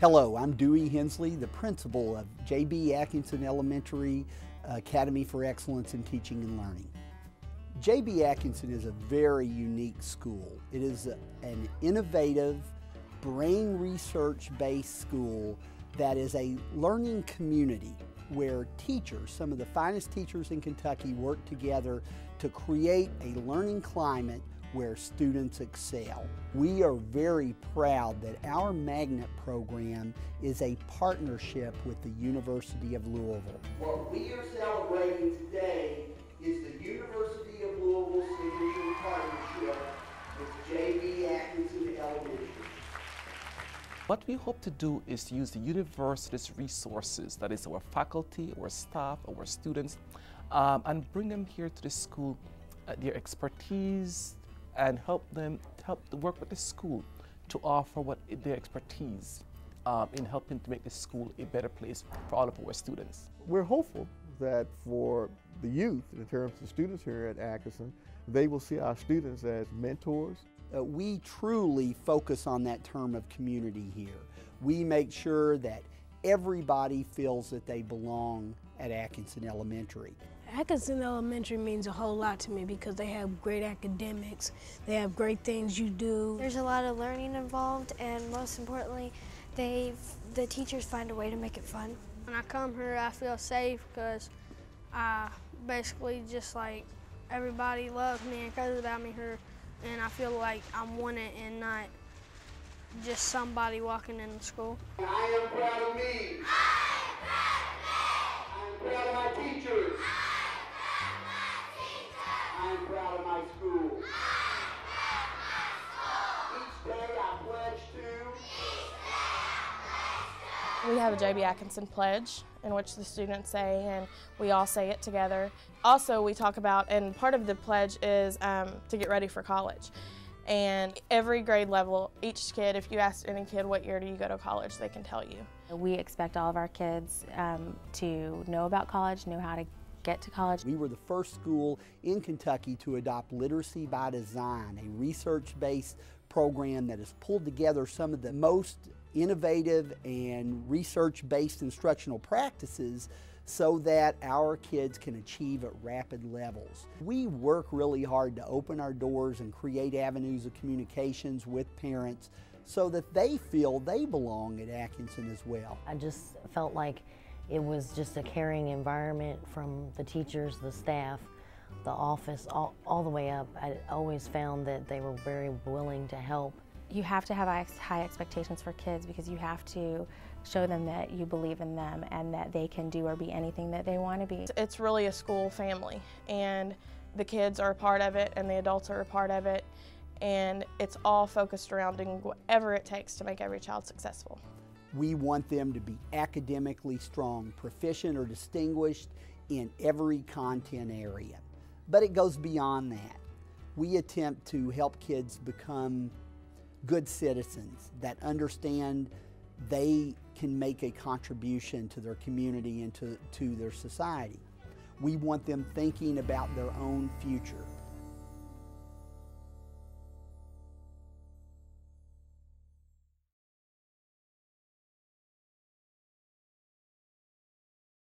Hello, I'm Dewey Hensley, the principal of J.B. Atkinson Elementary Academy for Excellence in Teaching and Learning. J.B. Atkinson is a very unique school. It is a, an innovative, brain research based school that is a learning community where teachers, some of the finest teachers in Kentucky, work together to create a learning climate where students excel. We are very proud that our magnet program is a partnership with the University of Louisville. What we are celebrating today is the University of Louisville signature partnership with J.B. Atkinson Elementary. What we hope to do is to use the university's resources, that is our faculty, our staff, our students, um, and bring them here to the school, uh, their expertise, and help them help work with the school to offer what their expertise um, in helping to make the school a better place for all of our students. We're hopeful that for the youth, in terms of students here at Atkinson, they will see our students as mentors. Uh, we truly focus on that term of community here. We make sure that everybody feels that they belong at Atkinson Elementary. Atkinson Elementary means a whole lot to me because they have great academics, they have great things you do. There's a lot of learning involved and most importantly, they the teachers find a way to make it fun. When I come here, I feel safe because I basically just like everybody loves me and cares about me here and I feel like I'm wanted and not just somebody walking in the school. I am proud of me. I am proud of my teachers. We have a JB Atkinson pledge in which the students say, and we all say it together. Also, we talk about, and part of the pledge is um, to get ready for college. And every grade level, each kid, if you ask any kid what year do you go to college, they can tell you. We expect all of our kids um, to know about college, know how to get to college. We were the first school in Kentucky to adopt Literacy by Design, a research-based program that has pulled together some of the most innovative and research-based instructional practices so that our kids can achieve at rapid levels. We work really hard to open our doors and create avenues of communications with parents so that they feel they belong at Atkinson as well. I just felt like it was just a caring environment from the teachers, the staff, the office, all, all the way up. I always found that they were very willing to help. You have to have high expectations for kids because you have to show them that you believe in them and that they can do or be anything that they want to be. It's really a school family and the kids are a part of it and the adults are a part of it and it's all focused around doing whatever it takes to make every child successful. We want them to be academically strong, proficient or distinguished in every content area. But it goes beyond that. We attempt to help kids become good citizens that understand they can make a contribution to their community and to, to their society. We want them thinking about their own future.